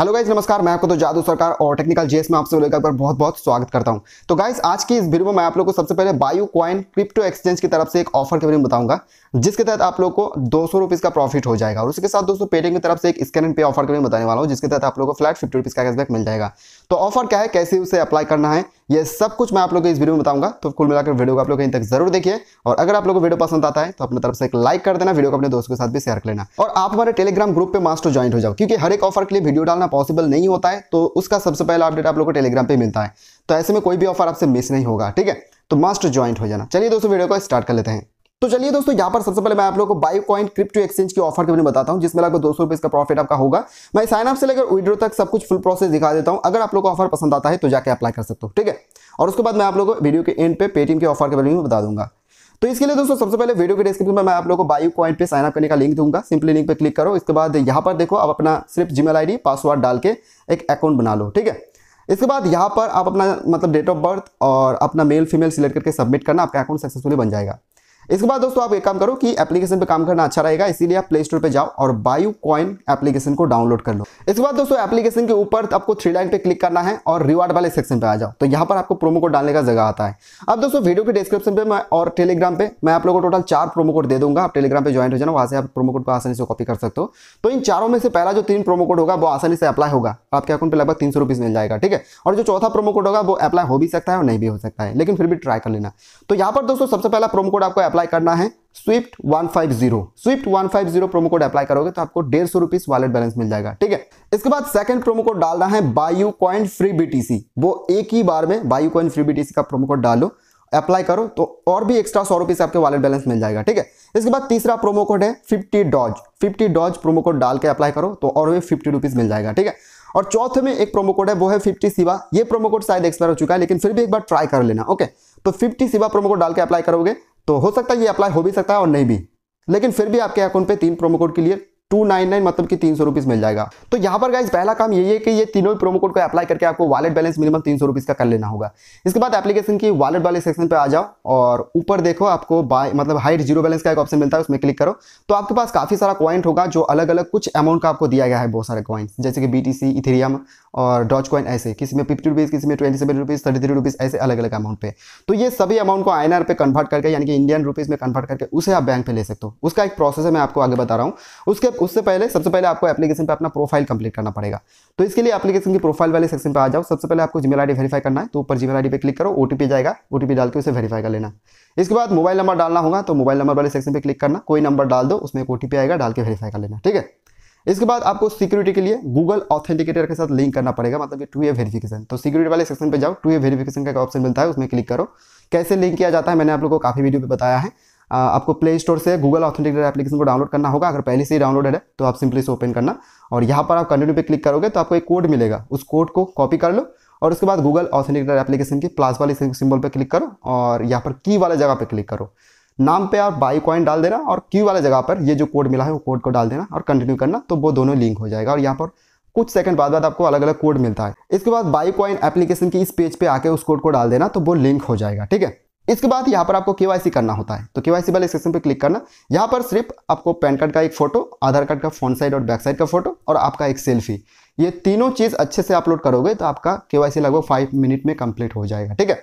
Hello guys नमस्कार, मैं आपको तो जादू सरकार और टेक्निकल जेस में आपसे लेकर बार बहुत बहुत स्वागत करता हूँ। तो गाइज़ आज की इस वीडियो में मैं आप लोगों को सबसे पहले बायो क्वाइन क्रिप्टो एक्सचेंज की तरफ़ से एक ऑफ़र के बारे में बताऊँगा, जिसके तहत आप लोग को दो सौ का प्रॉफिट हो जाएगा। और उसके साथ दोस्तों पेटीएम की तरफ़ से एक स्कैन एंड पे ऑफ़र के बारे में बताने वाला हूँ, जिसके तहत आप लोग को फ्लैट फिफ्टी का कैशबैक मिल जाएगा। तो ऑफ़र क्या है, कैसे उसे अप्लाई करना है ये सब कुछ मैं आप लोगों को इस वीडियो में बताऊँगा। तो कुल मिलाकर वीडियो को आप लोग कहीं तक ज़रूर देखिए। और अगर आप लोगों को वीडियो पसंद आता है तो अपने तरफ़ से एक लाइक कर देना, वीडियो को अपने दोस्तों के साथ भी शेयर कर लेना। और आप हमारे टेलीग्राम ग्रुप पे मास्टर ज्वाइन हो जाओ, क्योंकि हर एक ऑफ़र के लिए वीडियो डालना पॉसिबल नहीं होता है तो उसका सबसे पहला अपडेट आप लोग को टेलीग्राम पर मिलता है। तो ऐसे में कोई भी ऑफ़र आपसे मिस नहीं होगा, ठीक है? तो मास्टर ज्वाइंट हो जाना। चलिए दोस्तों, वीडियो को स्टार्ट कर लेते हैं। तो चलिए दोस्तों, यहाँ पर सबसे पहले मैं आप लोगों को बायो कॉइन क्रिप्टो एक्सचेंज की ऑफ़र के बारे में बताता हूँ, जिसमें लगभग दो सौ का प्रॉफिट आपका होगा। मैं साइन अप से लेकर विड्रो तक सब कुछ फुल प्रोसेस दिखा देता हूँ। अगर आप लोग को ऑफ़र पसंद आता है तो जाके अप्लाई कर सकते हो, ठीक है? और उसके बाद मैं आप लोगों को वीडियो के एंड पे पेटीएम के ऑफ़र के बारे में बता दूँगा। तो इसके लिए दोस्तों, सबसे पहले वीडियो के डिस्क्रिप्शन में मैं आप लोगों को बायो कॉइन पे साइन अप करने का लिंक दूँगा। सिंपली लिंक पे क्लिक करो। इसके बाद यहाँ पर देखो, आप अपना सिर्फ़ जीमेल आईडी पासवर्ड डाल के एक अकाउंट बना लो, ठीक है? इसके बाद यहाँ पर आप अपना मतलब डेट ऑफ़ बर्थ और अपना मेल फीमेल सिलेक्ट करके सबमिट करना, आपका अकाउंट सक्सेसफुली बन जाएगा। इसके बाद दोस्तों आप एक काम करो कि एप्लीकेशन पे काम करना अच्छा रहेगा, इसीलिए आप प्ले स्टोर पे जाओ और बायो कॉइन एप्लीकेशन को डाउनलोड कर लो। इसके बाद दोस्तों एप्लीकेशन के ऊपर आपको थ्री लाइन पे क्लिक करना है और रिवार्ड वाले सेक्शन पे आ जाओ। तो यहाँ पर आपको प्रोमो कोड डालने का जगह आता है। अब दोस्तों वीडियो के डिस्क्रिप्शन पे मैं और टेलीग्राम पे मैं आप लोगों को टोटल चार प्रोमो कोड दे दूँगा। आप टेलीग्राम पे ज्वाइन हो जाना, वहाँ से आप प्रोमो कोड को आसानी से कॉपी कर सकते हो। तो इन चारों में से पहला जो तीन प्रोमो कोड होगा, वो आसानी से अप्लाई होगा। आपके अकाउंट पर लगभग तीन सौ मिल जाएगा, ठीक है? और जो चौथा प्रोमो कोड होगा, वो अप्लाई हो भी सकता है और नहीं भी हो सकता है, लेकिन फिर भी ट्राई कर लेना। तो यहाँ पर दोस्तों सबसे पहला प्रोमो कोड आपको अप्लाई करना है Swift 150 Swift 150 promo code apply करोगे तो आपको डेढ़ सौ रुपीस वॉलेट बैलेंस मिल जाएगा, ठीक है? इसके बाद सेकंड प्रोमो कोड डालना है बायू कॉइन फ्री बीटीसी वो एक ही बार में बायू कॉइन फ्री बीटीसी का प्रोमो कोड डालो अप्लाई करो तो और भी एक्स्ट्रा सौ रुपीस आपके वॉलेट बैलेंस मिल जाएगा, ठीक है? इसके बाद तीसरा प्रोमो कोड है fifty doge fifty doge promo code डाल के अप्लाई करो तो और भी फिफ्टी रुपीज़ मिल जाएगा, ठीक है? और चौथे में एक प्रोमो कोड है, वो है फिफ्टी सिवा ये प्रोमो कोड शायद एक्सपायर हो चुका है, लेकिन फिर भी एक बार ट्राई कर लेना, ओके? तो फिफ्टी सिवा प्रोमो कोड डाल के अप्लाई करोगे तो हो सकता है ये अप्लाई हो भी सकता है और नहीं भी। लेकिन फिर भी आपके अकाउंट पे तीन प्रोमो कोड के लिए टू नाइन नाइन मतलब कि तीन सौ रुपीज़ मिल जाएगा। तो यहाँ पर गाइज़ पहला काम यही है कि ये तीनों प्रोमो कोड को अप्लाई करके आपको वॉलेट बैलेंस मिनिमम तीन सौ रुपीज़ का कर लेना होगा। इसके बाद एप्लीकेशन की वॉलेट वाले सेक्शन पे आ जाओ और ऊपर देखो आपको बाय मतलब हाइट ज़ीरो बैलेंस का एक ऑप्शन मिलता है, उसमें क्लिक करो। तो आपके पास काफ़ी सारा क्वाइंट होगा जो अलग अलग कुछ अमाउंट का आपको दिया गया है, बहुत सारे क्वाइंट जैसे कि बीटीसी इथेरियम और डॉच कॉइन ऐसे, किसी में फिफ्टी रुपीज़ किसी में twenty seven rupees thirty three rupees ऐसे अलग अलग अमाउंट पे। तो ये सभी अमाउंट को आई पे कन्वर्ट करके, यानी कि इंडियन रुपीज़ में कन्वर्ट करके, उसे आप बैंक पे ले सकते हो। उसका एक प्रोसेस है, मैं आपको आगे बता रहा हूँ। उसके उससे पहले, सबसे पहले आपको एप्लीकेशन पे अपना प्रोफ़ाइल कंप्लीट करना पड़ेगा। तो इसके लिए एप्लीकेशन की प्रोफ़ाइल वाले सेक्शन पे आ जाओ। सबसे पहले आपको जीमेल आईडी वेरीफाई करना है तो ऊपर जीमेल आईडी पे क्लिक करो ओटीपी जाएगा। ओटीपी डाल के उसे वेरीफाई कर लेना। इसके बाद मोबाइल नंबर डालना होगा तो मोबाइल नंबर वाले सेक्शन पर क्लिक करना। कोई नंबर डाल दो, उसमें एक ओटीपी आएगा, डाल के वेरीफाई कर लेना, ठीक है? इसके बाद आपको सिक्योरिटी के लिए गूगल ऑथेंटिकेटर के साथ लिंक करना पड़ेगा मतलब टू ए वेरिफिकेशन तो सिक्योरिटी वाले सेक्शन पे जाओ टू ए वेरिफिकेशन का ऑप्शन मिलता है, उसमें क्लिक करो। कैसे लिंक किया जाता है, मैंने आप लोगों को काफ़ी वीडियो पे बताया है। आपको प्ले स्टोर से गूगल ऑथेंटिकेटर एप्लीकेशन को डाउनलोड करना होगा। अगर पहले से ही डाउनलोडेड है तो आप सिंपली से ओपन करना। और यहाँ पर आप कंटिन्यू पे क्लिक करोगे तो आपको एक कोड मिलेगा। उस कोड को कॉपी कर लो और उसके बाद गूगल ऑथेंटिकेटर एप्लीकेशन की प्लस वाली सिंबल पर क्लिक करो और यहाँ पर की वाले जगह पर क्लिक करो। नाम पे आप बाई कॉइन डाल देना और क्यू वाले जगह पर ये जो कोड मिला है, वो कोड को डाल देना और कंटिन्यू करना तो वो दोनों लिंक हो जाएगा। और यहाँ पर कुछ सेकंड बाद बाद आपको अलग अलग कोड मिलता है। इसके बाद बाई कॉइन एप्लीकेशन की इस पेज पे आके उस कोड को डाल देना तो वो लिंक हो जाएगा, ठीक है? इसके बाद यहाँ पर आपको केवाईसी करना होता है। तो केवाईसी वाले सेक्शन पे क्लिक करना। यहाँ पर सिर्फ़ आपको पैन कार्ड का एक फ़ोटो आधार कार्ड का फ्रंट साइड और बैक साइड का फ़ोटो और आपका एक सेल्फी ये तीनों चीज़ अच्छे से अपलोड करोगे तो आपका केवाईसी लगभग फाइव मिनट में कंप्लीट हो जाएगा, ठीक है?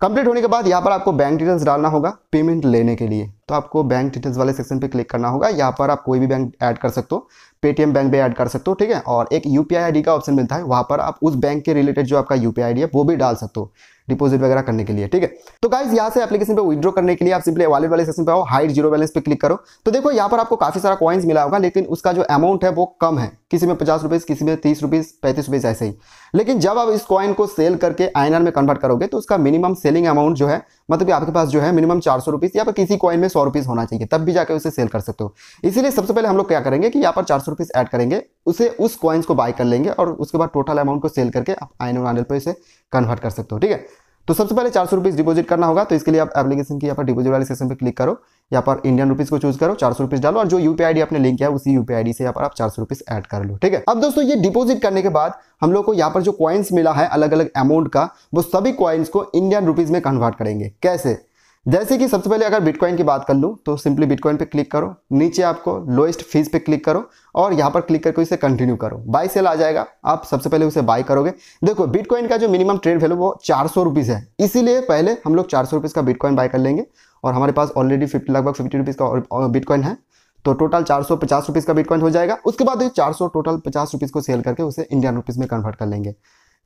कंप्लीट होने के बाद यहाँ पर आपको बैंक डिटेल्स डालना होगा पेमेंट लेने के लिए। तो आपको बैंक डिटेल्स वाले सेक्शन पे क्लिक करना होगा। यहाँ पर आप कोई भी बैंक ऐड कर सकते हो। पेटीएम बैंक भी ऐड कर सकते हो, ठीक है? और एक यूपीआई आईडी का ऑप्शन मिलता है। वहाँ पर आप उस बैंक के रिलेटेड जो आपका यूपीआई आईडी है, वो भी डाल सकते हो डिपॉजिट वगैरह करने के लिए, ठीक है? तो गाइज़ यहाँ से एप्लीकेशन पे विड्रॉ करने के लिए आप सिंपली वॉलेट वाले सेक्शन पे आओ हाइट ज़ीरो बैलेंस पे क्लिक करो। तो देखो, यहाँ पर आपको काफ़ी सारा कॉइन्स मिला होगा, लेकिन उसका जो अमाउंट है, वो कम है। किसी में पचास रुपीज़ किसी में तीस रुपीज़ पैंतीस रुपीज़ ऐसे ही। लेकिन जब आप इस कॉइन को सेल करके आईएनआर में कन्वर्ट करोगे तो उसका मिनिमम सेलिंग अमाउंट जो है मतलब आपके पास जो है मिनिमम चार सौ या फिर किसी कॉइन में सौ रुपीज़ होना चाहिए, तब भी जाकर उसे सेल कर सकते हो। इसीलिए सबसे पहले हम लोग क्या करेंगे कि यहाँ पर चार सौ रुपीज़ ऐड करेंगे, उसे उस कॉइन्स को बाय कर लेंगे और उसके बाद टोटल अमाउंट को सेल करके आप आईएनआर पर इसे कन्वर्ट कर सकते हो, ठीक है? तो सबसे पहले चार सौ रुपीज़ डिपोजिट करना होगा तो इसके लिए आप एप्लीकेशन की यहाँ पर डिपोजिट वाले सेक्शन पे क्लिक करो, यहाँ पर इंडियन रुपीज़ को चूज़ करो, चार सौ रुपीज़ डालो और जो यूपीआई आईडी आपने लिंक किया उसी यूपीआई आईडी से यहाँ पर आप चार सौ रुपीज़ ऐड कर लो, ठीक है? अब दोस्तों ये डिपोजिट करने के बाद हम लोग को यहाँ पर जो कॉइन्स मिला है अलग अलग अमाउंट का, वो सभी कॉइन्स को इंडियन रुपीज़ में कन्वर्ट करेंगे। कैसे? जैसे कि सबसे पहले अगर बिटकॉइन की बात कर लूँ तो सिंपली बिटकॉइन पे क्लिक करो, नीचे आपको लोएस्ट फ़ीस पे क्लिक करो, और यहाँ पर क्लिक करके इसे कंटिन्यू करो। बाई सेल आ जाएगा, आप सबसे पहले उसे बाई करोगे। देखो बिटकॉइन का जो मिनिमम ट्रेड वैल्यू वो चार सौ है। इसीलिए पहले हम लोग चार सौ का बिटकॉइन बाय कर लेंगे, और हमारे पास ऑलरेडी फिफ्टी लगभग फिफ्टी रुपीज़ का बिटकॉइन है तो टोटल चार सौ पचास रुपीज़ का बिटकॉइन हो जाएगा। उसके बाद चार सौ टोटल पचास रुपीज़ को सेल करके उसे इंडियन रुपीज़ में कन्वर्ट कर लेंगे।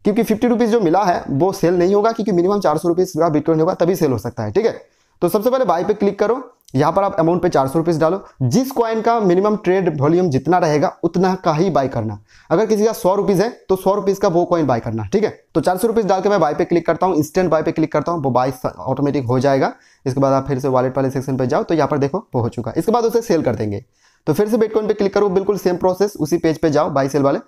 क्योंकि फिफ्टी रुपीज़ जो मिला है, वो सेल नहीं होगा क्योंकि मिनिमम चार सौ रुपीज़ का बिटकॉइन होगा, तभी सेल हो सकता है, ठीक है? तो सबसे पहले बाई पे क्लिक करो, यहाँ पर आप अमाउंट पे चार सौ रुपीज़ डालो। जिस कॉइन का मिनिमम ट्रेड वॉल्यूम जितना रहेगा, उतना का ही बाय करना। अगर किसी का सौ रुपीज़ है तो सौ रुपीज़ का वो कॉइन बाय करना, ठीक है? तो चार सौ रुपीज़ डाल के मैं बाई पे क्लिक करता हूँ इंस्टेंट बाय पे क्लिक करता हूँ, वो बाई ऑटोमेटिक हो जाएगा। इसके बाद आप फिर से वॉलेट वाले सेक्शन पर जाओ तो यहाँ पर देखो, वो हो चुका। इसके बाद उसे सेल कर देंगे। तो फिर से बिटकॉइन पे क्लिक करो, बिल्कुल सेम प्रोसेस उसी पेज पे जाओ बाई सेल वाले।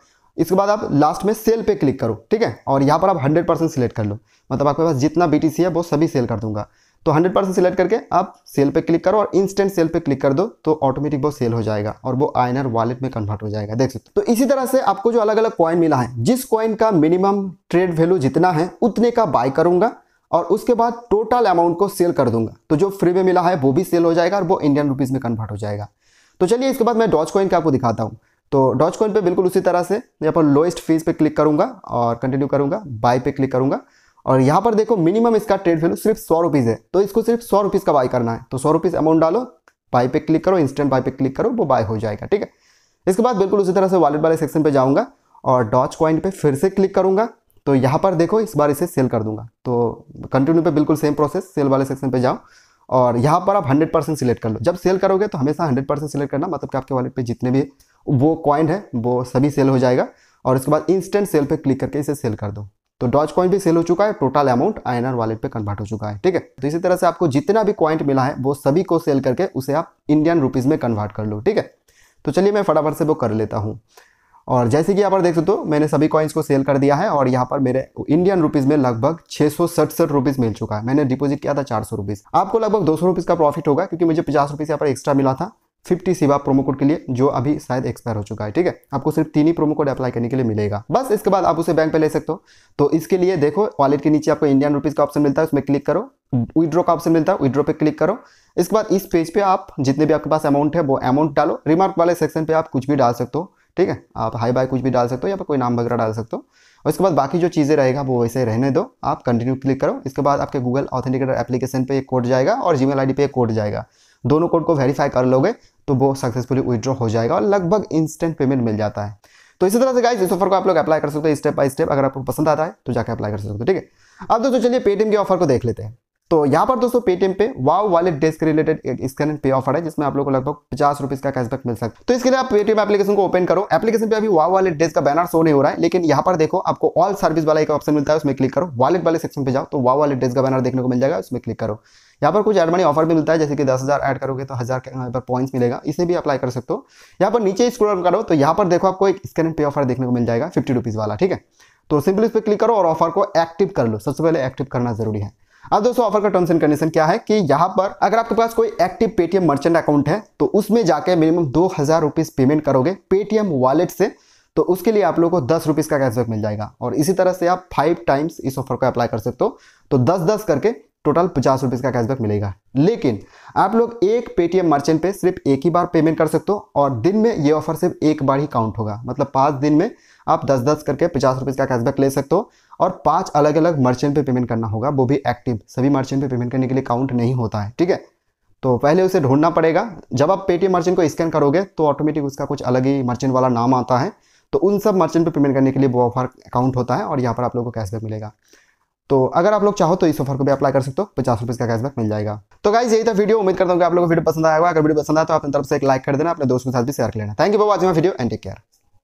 इसके बाद आप लास्ट में सेल पे क्लिक करो, ठीक है? और यहाँ पर आप 100 परसेंट सिलेक्ट कर लो। मतलब आपके पास जितना बीटीसी है, वो सभी सेल कर दूँगा। तो 100 परसेंट सिलेक्ट करके आप सेल पे क्लिक करो और इंस्टेंट सेल पे क्लिक कर दो तो ऑटोमेटिक वो सेल हो जाएगा और वो आयनर वॉलेट में कन्वर्ट हो जाएगा। देख सकते तो इसी तरह से आपको जो अलग अलग कॉइन मिला है, जिस कॉइन का मिनिमम ट्रेड वैल्यू जितना है, उतने का बाय करूँगा और उसके बाद टोटल अमाउंट को सेल कर दूँगा। तो जो फ्री में मिला है, वो भी सेल हो जाएगा और वो इंडियन रुपीज़ में कन्वर्ट हो जाएगा। तो चलिए, इसके बाद मैं डॉच कॉइन का आपको दिखाता हूँ। तो डॉच कॉइन पर बिल्कुल उसी तरह से यहाँ पर लोएस्ट फ़ीस पे क्लिक करूँगा और कंटिन्यू करूँगा बाय पे क्लिक करूँगा। और यहाँ पर देखो मिनिमम इसका ट्रेड वैल्यू सिर्फ़ सौ रुपीज़ है तो इसको सिर्फ़ सौ रुपीज़ का बाय करना है। तो सौ रुपीज़ अमाउंट डालो बाय पे क्लिक करो इंस्टेंट बाय पे क्लिक करो, वो बाय हो जाएगा, ठीक है? इसके बाद बिल्कुल उसी तरह से वॉलेट वाले सेक्शन पे जाऊँगा और डॉच कॉइन पे फिर से क्लिक करूँगा। तो यहाँ पर देखो इस बार इसे सेल कर दूँगा। तो कंटिन्यू पे बिल्कुल सेम प्रोसेस सेल वाले सेक्शन पे जाओ और यहाँ पर आप 100 परसेंट सिलेक्ट कर लो। जब सेल करोगे तो हमेशा 100 परसेंट सिलेक्ट करना मतलब कि आपके वॉलेट पे जितने भी वो कॉइन है, वो सभी सेल हो जाएगा। और उसके बाद इंस्टेंट सेल पे क्लिक करके इसे सेल कर दो। तो डॉज कॉइन भी सेल हो चुका है टोटल अमाउंट आई वॉलेट पे कन्वर्ट हो चुका है, ठीक है? तो इसी तरह से आपको जितना भी कॉइंट मिला है, वो सभी को सेल करके उसे आप इंडियन रुपीज़ में कन्वर्ट कर लो, ठीक है? तो चलिए मैं फटाफट से वो कर लेता हूँ। और जैसे कि यहाँ पर देख सकते हो, मैंने सभी कॉइन्स को सेल कर दिया है और यहाँ पर मेरे इंडियन रुपीज़ में लगभग छः सौ सड़सठ रुपीज़ मिल चुका है। मैंने डिपॉजिट किया था चार सौ रुपीज़ आपको लगभग दो सौ रुपीज़ का प्रॉफिट होगा, क्योंकि मुझे पचास रुपीज़ यहाँ पर एक्स्ट्रा मिला था। फिफ्टी सिवा प्रोमो कोड के लिए, जो अभी शायद एक्सपायर हो चुका है, ठीक है? आपको सिर्फ़ तीन ही प्रोमो कोड अप्लाई करने के लिए मिलेगा। बस इसके बाद आप उसे बैंक पे ले सकते हो। तो इसके लिए देखो वॉलेट के नीचे आपको इंडियन रुपीज़ का ऑप्शन मिलता है, उसमें क्लिक करो। विड्रॉ का ऑप्शन मिलता है विड्रॉ पे क्लिक करो। इसके बाद इस पेज पे आप, जितने भी आपके पास अमाउंट है, वो अमाउंट डालो। रिमार्क वाले सेक्शन पे आप कुछ भी डाल सकते हो, ठीक है? आप हाई बाय कुछ भी डाल सकते हो या कोई नाम वगैरह डाल सकते हो। और इसके बाद बाकी जो चीज़ें रहेगा, वो वैसे रहने दो। आप कंटिन्यू क्लिक करो। इसके बाद आपके गूगल ऑथेंटिकेटर एप्लीकेशन पे एक कोड जाएगा और जीमेल आईडी पे एक कोड जाएगा। दोनों कोड को वेरीफाई कर लोगे तो वो सक्सेसफुली विड्रॉ हो जाएगा और लगभग इंस्टेंट पेमेंट मिल जाता है। तो इसी तरह से गाइज़ इस ऑफ़र को आप लोग अप्लाई कर सकते हो स्टेप बाय स्टेप अगर आपको पसंद आता है तो जाकर अप्लाई कर सकते हो, ठीक है? अब दोस्तों चलिए पेटीएम के ऑफ़र को देख लेते हैं। तो यहाँ पर दोस्तों पेटीएम पे wow wallet desk related scan पे ऑफ़र है, जिसमें आप लोगों को लगभग पचास रुपीज़ का कैशबैक मिल सकता है। तो इसके लिए आप पेटीएम एप्लीकेशन को ओपन करो। एप्लीकेशन पे अभी वाव वॉलेट डेस्क का बैनर शो नहीं हो रहा है, लेकिन यहाँ पर देखो आपको ऑल सर्विस वाला एक ऑप्शन मिलता है, उसमें क्लिक करो। वॉलेट वाले सेक्शन पे जाओ तो वाव वॉलेट डेस्क का बैनर देखने को मिल जाएगा, उसमें क्लिक करो। यहाँ पर कुछ एड मनी ऑफ़र भी मिलता है, जैसे कि दस हज़ार ऐड करोगे तो हज़ार पर पॉइंट्स मिलेगा। इसे भी अप्लाई कर सकते हो। यहाँ पर नीचे स्क्रॉल करो तो यहाँ पर देखो आपको एक स्कैन पे ऑफ़र देखने को मिल जाएगा फिफ्टी रुपीज़ वाला, ठीक है? तो सिंपली इस पर क्लिक करो और ऑफ़र को एक्टिव कर लो। सबसे पहले एक्टिव करना ज़रूरी है। अब दोस्तों ऑफ़र का टर्म्स एंड कंडीशन क्या है कि यहाँ पर अगर आपके पास कोई एक्टिव पेटीएम मर्चेंट अकाउंट है तो उसमें जाके मिनिमम दो हज़ार रुपीज़ पेमेंट करोगे पेटीएम वॉलेट से तो उसके लिए आप लोगों को दस रुपीज़ का कैशबैक मिल जाएगा। और इसी तरह से आप फाइव टाइम्स इस ऑफ़र को अप्लाई कर सकते हो। तो दस दस करके टोटल पचास रुपीज़ का कैशबैक मिलेगा। लेकिन आप लोग एक पेटीएम मर्चेंट पे सिर्फ़ एक ही बार पेमेंट कर सकते हो और दिन में ये ऑफ़र सिर्फ़ एक बार ही काउंट होगा। मतलब पाँच दिन में आप दस दस करके पचास रुपीज़ का कैशबैक ले सकते हो और पाँच अलग अलग मर्चेंट पे पेमेंट करना होगा। वो भी एक्टिव सभी मर्चेंट पे पेमेंट करने के लिए काउंट नहीं होता है, ठीक है? तो पहले उसे ढूंढना पड़ेगा। जब आप पेटीएम मर्चेंट को स्कैन करोगे तो ऑटोमेटिक उसका कुछ अलग ही मर्चेंट वाला नाम आता है। तो उन सब मर्चेंट पे पेमेंट करने के लिए वो ऑफ़र अकाउंट होता है और यहाँ पर आप लोगों को कैशबैक मिलेगा। तो अगर आप लोग चाहो तो इस ऑफ़र को भी अप्लाई कर सकते हो। पचास रुपये का कैशबैक मिल जाएगा। तो गाइज़ यही था वीडियो उम्मीद करता हूँ कि आप लोगों को वीडियो पसंद आएगा अगर वीडियो पसंद आया तो अपनी तरफ़ से एक लाइक कर देना, अपने दोस्तों के साथ भी शेयर कर लेना। Thank you for watching video and take care